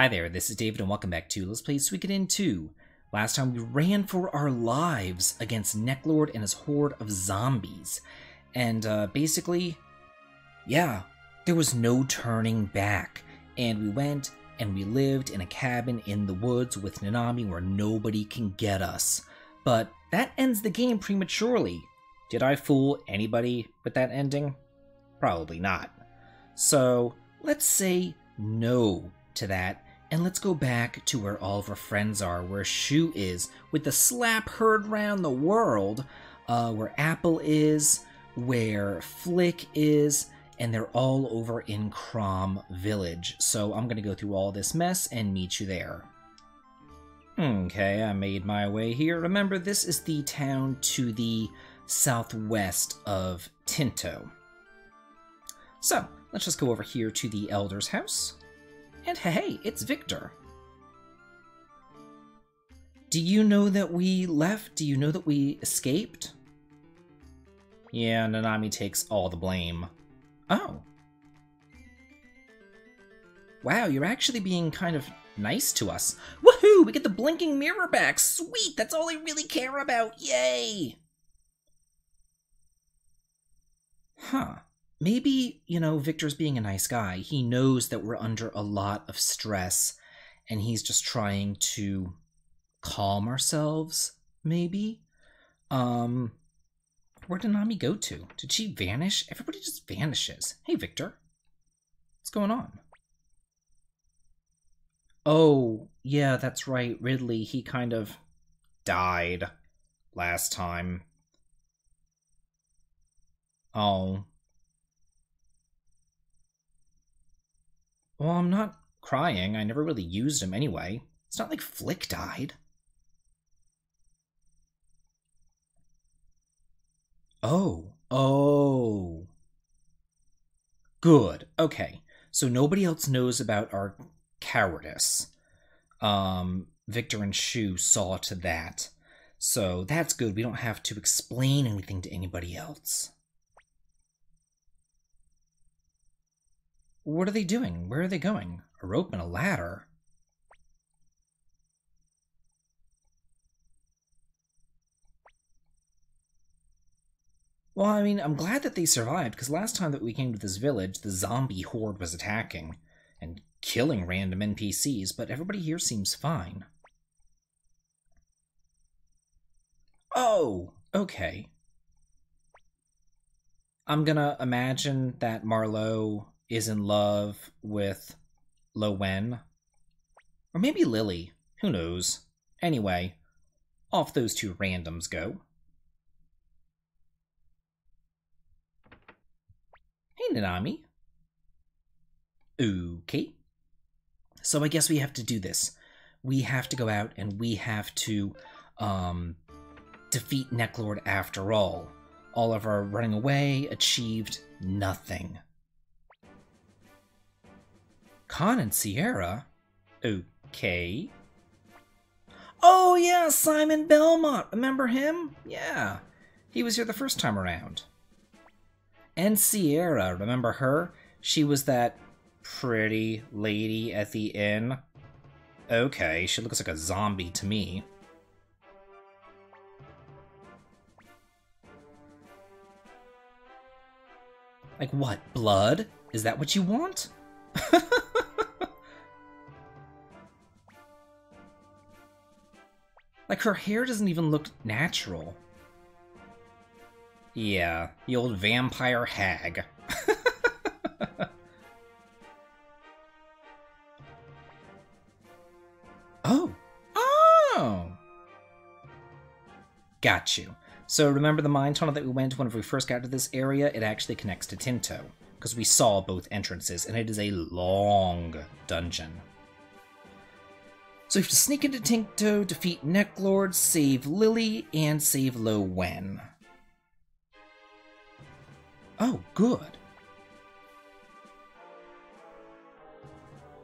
Hi there, this is David and welcome back to Let's Play Suikoden 2. Last time we ran for our lives against Neclord and his horde of zombies. And uh, basically, yeah, there was no turning back. And we went and we lived in a cabin in the woods with Nanami where nobody can get us. But that ends the game prematurely. Did I fool anybody with that ending? Probably not. So let's say no to that, and let's go back to where all of our friends are, where Shu is, with the slap heard round the world, uh, where Apple is, where Flick is, and they're all over in Crom Village. So I'm gonna go through all this mess and meet you there. Okay, I made my way here. Remember, this is the town to the southwest of Tinto. So, let's just go over here to the Elder's house. And hey, it's Victor. Do you know that we left? Do you know that we escaped? Yeah, Nanami takes all the blame. Oh. Wow, you're actually being kind of nice to us. Woohoo! We get the blinking mirror back! Sweet! That's all I really care about! Yay! Huh. Maybe, you know, Victor's being a nice guy. He knows that we're under a lot of stress and he's just trying to calm ourselves, maybe? Um, where did Nami go to? Did she vanish? Everybody just vanishes. Hey, Victor. What's going on? Oh, yeah, that's right. Ridley, he kind of died last time. Oh. Well, I'm not crying. I never really used him anyway. It's not like Flick died. Oh. Oh. Good. Okay. So nobody else knows about our cowardice. Um, Victor and Shu saw to that. So that's good. We don't have to explain anything to anybody else. What are they doing? Where are they going? A rope and a ladder? Well, I mean, I'm glad that they survived, because last time that we came to this village, the zombie horde was attacking and killing random NPCs, but everybody here seems fine. Oh, okay. I'm gonna imagine that Marlowe is in love with Lo Wen. Or maybe Lily. Who knows? Anyway, off those two randoms go. Hey, Nanami. Okay. So I guess we have to do this. We have to go out and we have to um, defeat Neclord after all. All of our running away achieved nothing. Khan and Sierra? Okay. Oh, yeah, Simon Belmont. Remember him? Yeah. He was here the first time around. And Sierra, remember her? She was that pretty lady at the inn. Okay, she looks like a zombie to me. Like what, blood? Is that what you want? like her hair doesn't even look natural. Yeah, the old vampire hag. oh. Oh! Got you. So remember the mine tunnel that we went whenever we first got to this area? It actually connects to Tinto, because we saw both entrances, and it is a long dungeon. So we have to sneak into Tinto, defeat Neclord, save Lily, and save Lo Wen. Oh, good.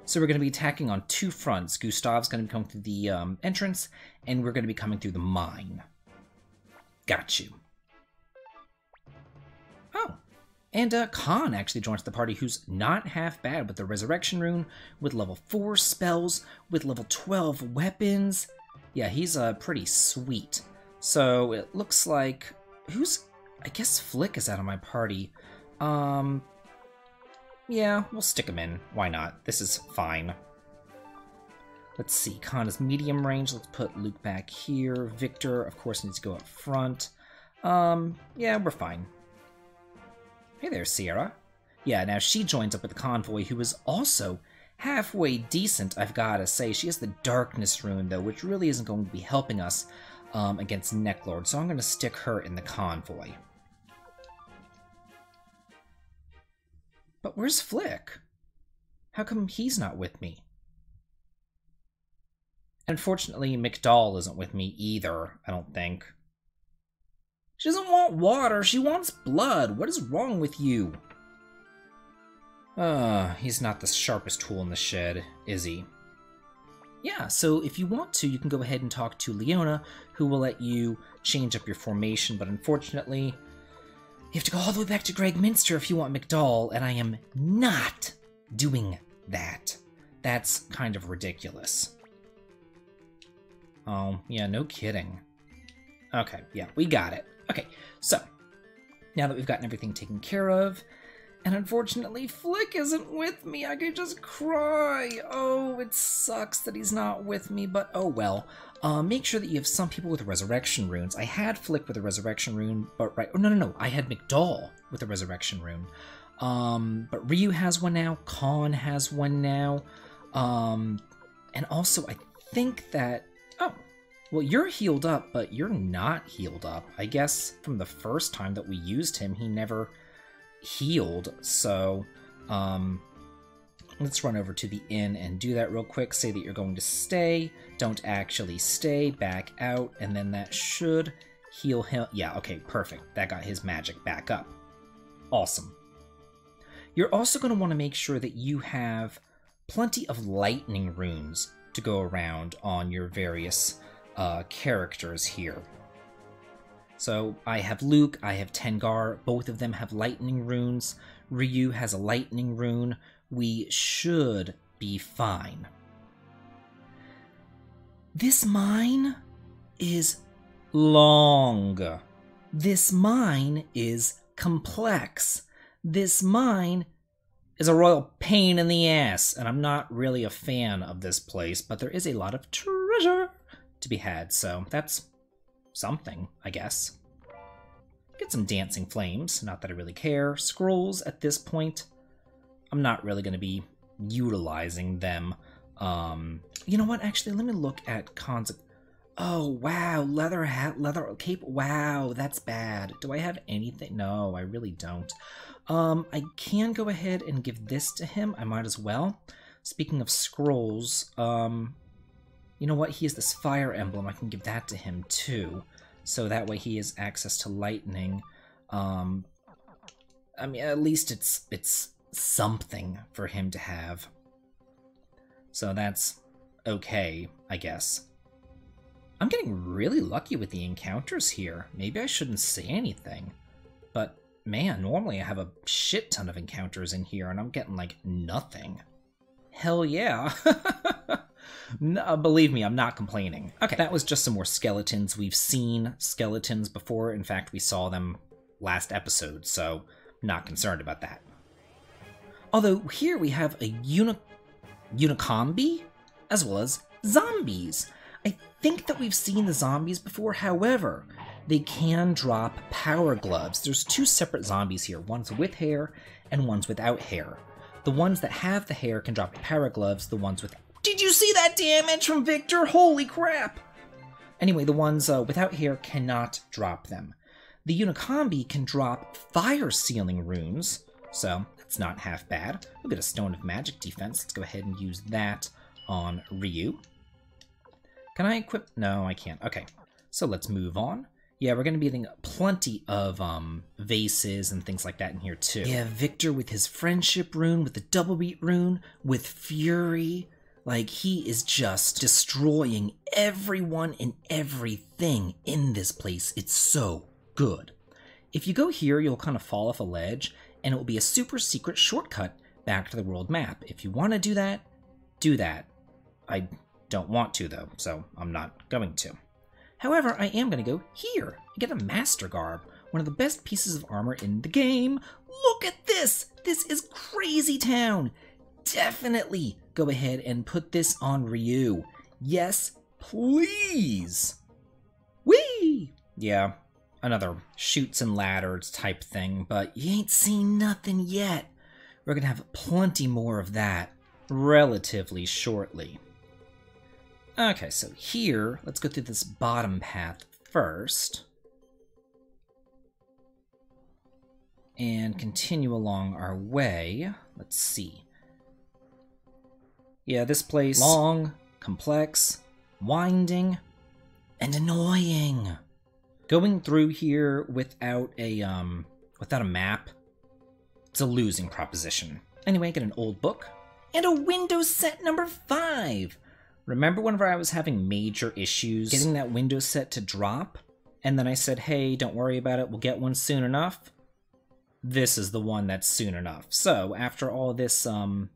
So we're going to be attacking on two fronts. Gustav's going to be coming through the um, entrance, and we're going to be coming through the mine. Got you. And uh, Khan actually joins the party, who's not half bad with the Resurrection Rune, with level 4 spells, with level 12 weapons. Yeah, he's uh, pretty sweet. So it looks like... Who's... I guess Flick is out of my party. Um... Yeah, we'll stick him in. Why not? This is fine. Let's see, Khan is medium range. Let's put Luke back here. Victor, of course, needs to go up front. Um, yeah, we're fine. Hey there, Sierra. Yeah, now she joins up with the convoy, who is also halfway decent, I've gotta say. She has the Darkness Rune, though, which really isn't going to be helping us um, against Neclord, so I'm to stick her in the convoy. But where's Flick? How come he's not with me? Unfortunately, McDowell isn't with me either, I don't think. She doesn't want water, she wants blood. What is wrong with you? Uh, he's not the sharpest tool in the shed, is he? Yeah, so if you want to, you can go ahead and talk to Leona, who will let you change up your formation, but unfortunately, you have to go all the way back to Gregminster if you want McDowell, and I am not doing that. That's kind of ridiculous. Oh, yeah, no kidding. Okay, yeah, we got it. Okay, so, now that we've gotten everything taken care of, and unfortunately Flick isn't with me, I could just cry. Oh, it sucks that he's not with me, but oh well. Uh, make sure that you have some people with resurrection runes. I had Flick with a resurrection rune, but right, oh no, no, no, I had McDowell with a resurrection rune. Um, but Ryu has one now, Khan has one now, um, and also I think that Oh, well, you're healed up, but you're not healed up. I guess from the first time that we used him, he never healed. So, um, let's run over to the inn and do that real quick. Say that you're going to stay. Don't actually stay. Back out. And then that should heal him. Yeah, okay, perfect. That got his magic back up. Awesome. You're also going to want to make sure that you have plenty of lightning runes to go around on your various uh, characters here. So I have Luke, I have Tengar, both of them have lightning runes. Ryu has a lightning rune. We should be fine. This mine is long. This mine is complex. This mine is a royal pain in the ass, and I'm not really a fan of this place, but there is a lot of treasure to be had, so that's something, I guess. Get some dancing flames, not that I really care. Scrolls at this point, I'm not really going to be utilizing them. Um, you know what, actually, let me look at Khan's. Oh, wow, leather hat, leather cape. Wow, that's bad. Do I have anything? No, I really don't. Um, I can go ahead and give this to him. I might as well. Speaking of scrolls, um, you know what? He has this fire emblem. I can give that to him too. So that way he has access to lightning. Um, I mean, at least it's it's something for him to have. So that's okay, I guess. I'm getting really lucky with the encounters here. Maybe I shouldn't say anything. But man, normally I have a shit ton of encounters in here and I'm getting like nothing. Hell yeah. no, uh, believe me, I'm not complaining. Okay, that was just some more skeletons. We've seen skeletons before. In fact, we saw them last episode, so not concerned about that. Although here we have a uni Unacombi as well as zombies. I think that we've seen the zombies before, however, they can drop power gloves. There's two separate zombies here, one's with hair and one's without hair. The ones that have the hair can drop power gloves, the ones with... Did you see that damage from Victor? Holy crap! Anyway, the ones uh, without hair cannot drop them. The Unicombi can drop fire sealing runes, so that's not half bad. We'll get a Stone of Magic defense. Let's go ahead and use that on Ryu. Can I equip? No, I can't. Okay, so let's move on. Yeah, we're going to be getting plenty of um, vases and things like that in here too. Yeah, Victor with his friendship rune, with the double beat rune, with Fury. Like, he is just destroying everyone and everything in this place. It's so good. If you go here, you'll kind of fall off a ledge, and it will be a super secret shortcut back to the world map. If you want to do that, do that. I don't want to, though, so I'm not going to. However, I am going to go here and get a Master Garb, one of the best pieces of armor in the game. Look at this! This is Crazy Town! Definitely go ahead and put this on Ryu. Yes, please! Whee! Yeah, another shoots and ladders type thing, but you ain't seen nothing yet. We're gonna have plenty more of that relatively shortly. Okay, so here, let's go through this bottom path first. And continue along our way. Let's see. Yeah, this place long, complex, winding, and annoying. Going through here without a um without a map, it's a losing proposition. Anyway, get an old book and a Windows set number 5. Remember whenever I was having major issues getting that Windows set to drop? And then I said, hey, don't worry about it, we'll get one soon enough? This is the one that's soon enough. So, after all this, um,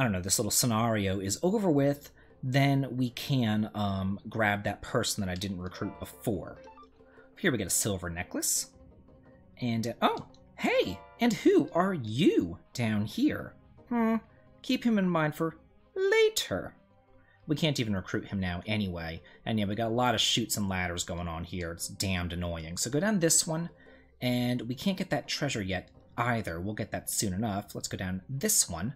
I don't know, this little scenario is over with, then we can um, grab that person that I didn't recruit before. Here we get a silver necklace. And, uh, oh, hey, and who are you down here? Hmm, keep him in mind for later. We can't even recruit him now anyway. And yeah, we got a lot of shoots and ladders going on here. It's damned annoying. So go down this one, and we can't get that treasure yet either. We'll get that soon enough. Let's go down this one.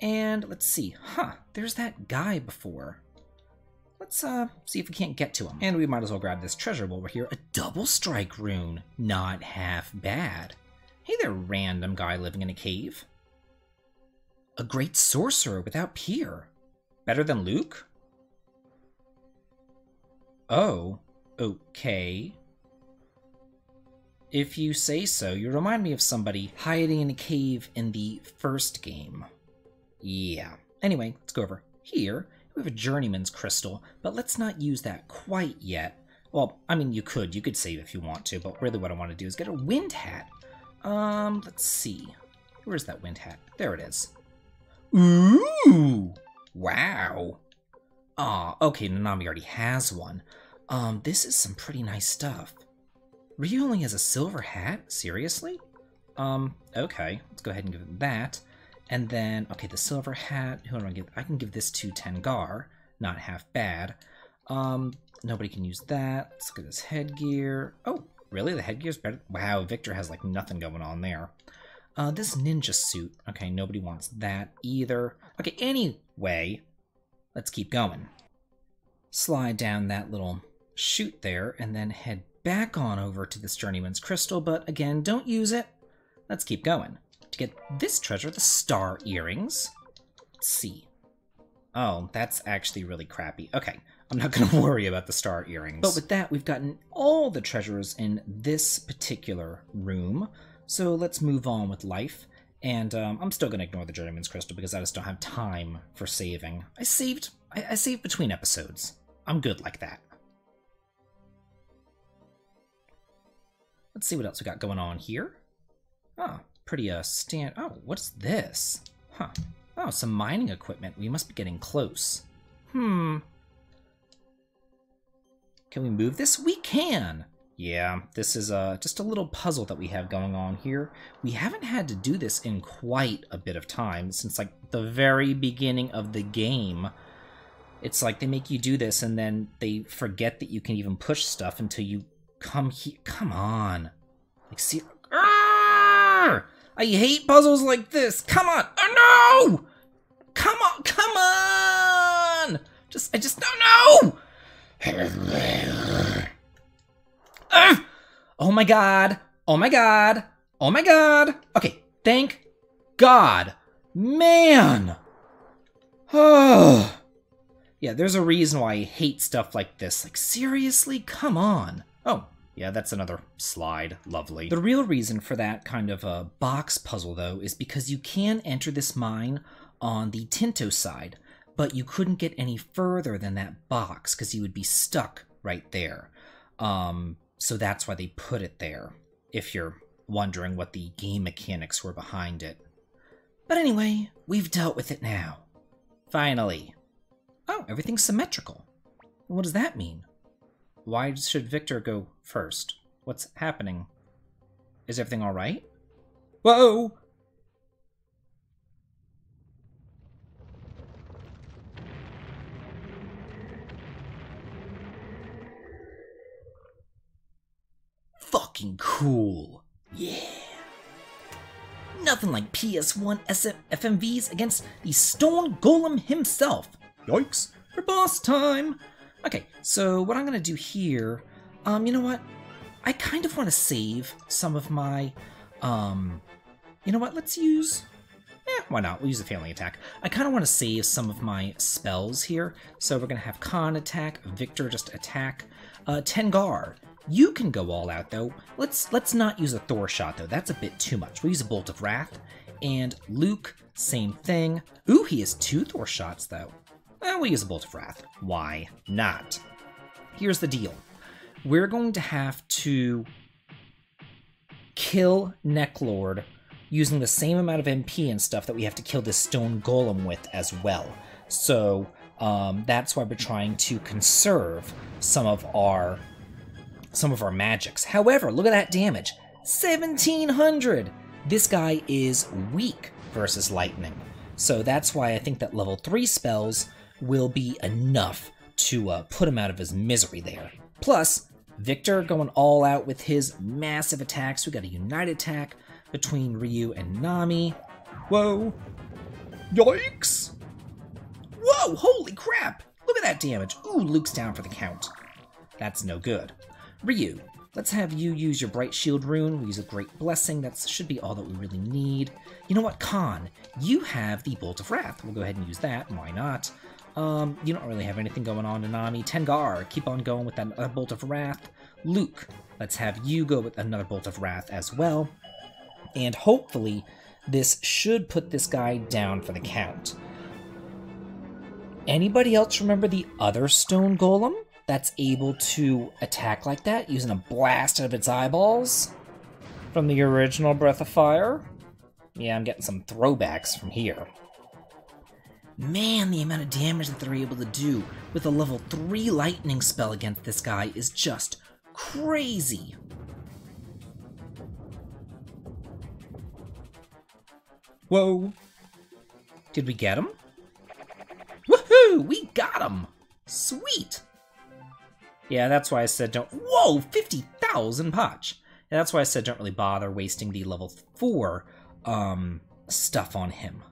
And let's see. Huh, there's that guy before. Let's uh see if we can't get to him. And we might as well grab this treasure while we're here. A double strike rune. Not half bad. Hey there, random guy living in a cave. A great sorcerer without peer. Better than Luke? Oh, okay. If you say so, you remind me of somebody hiding in a cave in the first game. Yeah. Anyway, let's go over here. We have a Journeyman's Crystal, but let's not use that quite yet. Well, I mean, you could. You could save if you want to, but really what I want to do is get a wind hat. Um, let's see. Where's that wind hat? There it is. Ooh! Wow. Aw, okay, Nanami already has one. Um, this is some pretty nice stuff. Ryu only has a silver hat? Seriously? Um, okay. Let's go ahead and give it that. And then, okay, the silver hat. Who do I give? I can give this to Tengar. Not half bad. Um, nobody can use that. Let's look at this headgear. Oh, really? The headgear's better? Wow, Victor has like nothing going on there. Uh, this ninja suit. Okay, nobody wants that either. Okay, anyway, let's keep going. Slide down that little chute there and then head back on over to this Journeyman's Crystal, but again, don't use it. Let's keep going. Get this treasure, the star earrings. Let's see. Oh, that's actually really crappy. Okay, I'm not going to worry about the star earrings. But with that, we've gotten all the treasures in this particular room. So let's move on with life. And um, I'm still going to ignore the Journeyman's Crystal because I just don't have time for saving. I saved I, I saved between episodes. I'm good like that. Let's see what else we got going on here. Oh, pretty uh stand. Oh, what's this? Huh. Oh, some mining equipment. We must be getting close. Hmm. Can we move this? We can! Yeah, this is uh, just a little puzzle that we have going on here. We haven't had to do this in quite a bit of time, since like the very beginning of the game. It's like they make you do this and then they forget that you can even push stuff until you come here. Come on. Like, see. Arrgh! I hate puzzles like this. Come on. Oh no! Come on. Come on! Just, I just don't know! Uh, oh my god. Oh my god. Oh my god. Okay, thank God. Man. Oh. Yeah, there's a reason why I hate stuff like this. Like, seriously? Come on. Oh, yeah, that's another slide. Lovely. The real reason for that kind of a box puzzle, though, is because you can enter this mine on the Tinto side, but you couldn't get any further than that box because you would be stuck right there. Um, so that's why they put it there, if you're wondering what the game mechanics were behind it. But anyway, we've dealt with it now. Finally. Oh, everything's symmetrical. What does that mean? Why should Victor go first? What's happening? Is everything alright? Whoa! Fucking cool. Yeah. Nothing like PS1 SM FMVs against the Stone Golem himself. Yikes. For boss time. Okay, so what I'm gonna do here, um, you know what? I kind of want to save some of my, um, you know what? Let's use, eh, why not? We'll use a family attack. I kind of want to save some of my spells here. So we're gonna have Khan attack, Victor just attack, uh, Tengar. You can go all out though. Let's let's not use a Thor shot though. That's a bit too much. We'll use a Bolt of Wrath. And Luke, same thing. Ooh, he has two Thor shots though. Eh, we'll use a Bolt of Wrath. Why not? Here's the deal. We're going to have to kill Neclord using the same amount of MP and stuff that we have to kill this stone golem with as well. So um, that's why we're trying to conserve some of our some of our magics. However, look at that damage. 1700! This guy is weak versus lightning. So that's why I think that level 3 spells will be enough to uh, put him out of his misery there. Plus, Victor going all out with his massive attacks. We got a united attack between Ryu and Nami. Whoa. Yikes! Whoa, holy crap! Look at that damage. Ooh, Luke's down for the count. That's no good. Ryu, let's have you use your Bright Shield rune. We use a Great Blessing. That should be all that we really need. You know what, Khan? You have the Bolt of Wrath. We'll go ahead and use that. Why not? Um, you don't really have anything going on, Nanami. Tengar, keep on going with that uh, Bolt of Wrath. Luke, let's have you go with another Bolt of Wrath as well. And hopefully, this should put this guy down for the count. Anybody else remember the other stone golem that's able to attack like that using a blast out of its eyeballs? From the original Breath of Fire? Yeah, I'm getting some throwbacks from here. Man, the amount of damage that they're able to do with a level 3 lightning spell against this guy is just crazy. Whoa. Did we get him? Woohoo! We got him! Sweet! Yeah, that's why I said don't- Whoa! 50,000 potch! Yeah, that's why I said don't really bother wasting the level 4 um, stuff on him.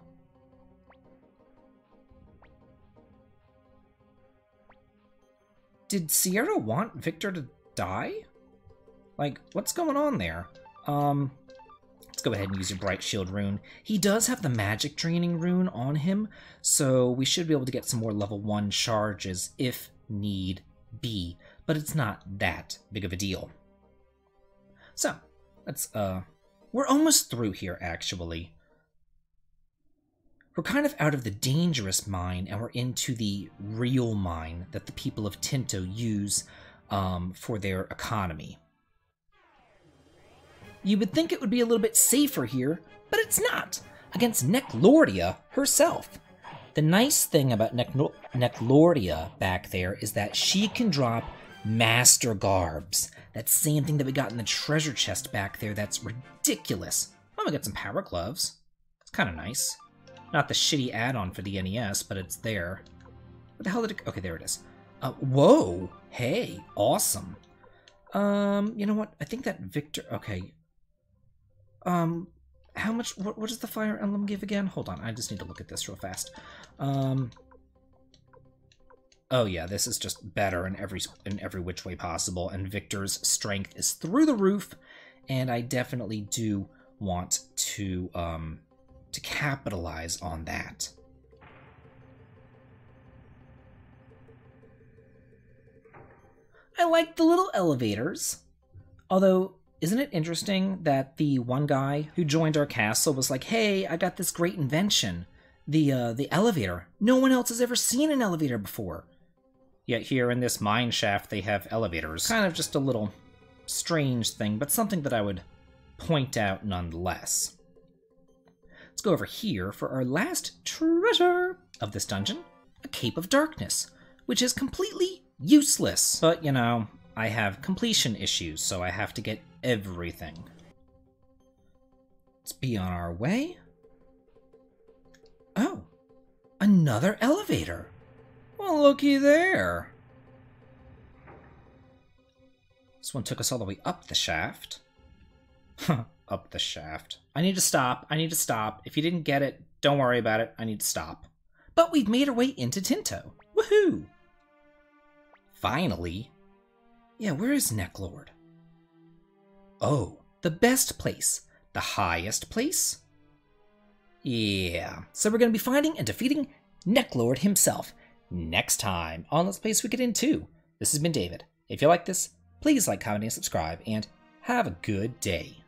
Did Sierra want Victor to die? Like, what's going on there? Um, let's go ahead and use your Bright Shield rune. He does have the Magic Draining rune on him, so we should be able to get some more level 1 charges if need be, but it's not that big of a deal. So, let's, uh, we're almost through here, actually. We're kind of out of the dangerous mine and we're into the real mine that the people of Tinto use um, for their economy. You would think it would be a little bit safer here, but it's not, against Neclordia herself. The nice thing about Neclordia back there is that she can drop Master Garbs. That same thing that we got in the treasure chest back there that's ridiculous. I'm gonna get some power gloves. It's kind of nice. Not the shitty add-on for the NES, but it's there. What the hell did it... Okay, there it is. Uh, whoa! Hey, awesome. Um, you know what? I think that Victor... Okay. Um, how much... What, what does the Fire Emblem give again? Hold on, I just need to look at this real fast. Um... Oh yeah, this is just better in every in every which way possible, and Victor's strength is through the roof, and I definitely do want to um, to capitalize on that. I like the little elevators. Although, isn't it interesting that the one guy who joined our castle was like, "Hey, I got this great invention, the uh, the elevator. No one else has ever seen an elevator before." Yet here in this mine shaft, they have elevators. Kind of just a little strange thing, but something that I would point out nonetheless. Let's go over here for our last treasure of this dungeon, a Cape of Darkness, which is completely useless. But, you know, I have completion issues, so I have to get everything. Let's be on our way. Oh, another elevator. Well, looky there. This one took us all the way up the shaft. up the shaft. I need to stop. I need to stop. If you didn't get it, don't worry about it. I need to stop. But we've made our way into Tinto. Woohoo! Finally. Yeah, where is Neclord? Oh, the best place. The highest place? Yeah, so we're going to be finding and defeating Neclord himself next time on Let's Play Suikoden 2. This has been David. If you like this, please like, comment, and subscribe, and have a good day.